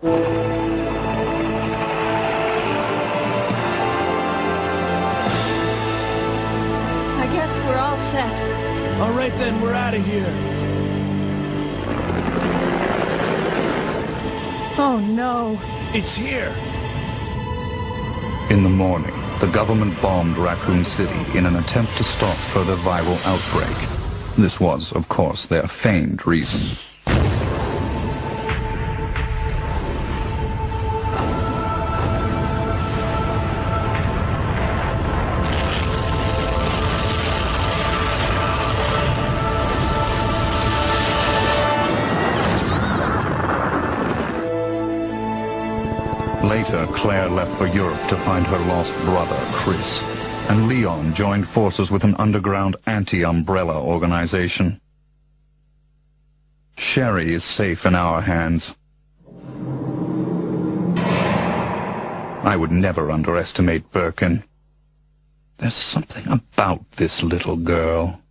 I guess we're all set. All right then, we're out of here. Oh no. It's here. In the morning, the government bombed Raccoon City in an attempt to stop further viral outbreak. This was, of course, their feigned reason. Later, Claire left for Europe to find her lost brother, Chris, and Leon joined forces with an underground anti-umbrella organization. Sherry is safe in our hands. I would never underestimate Birkin. There's something about this little girl.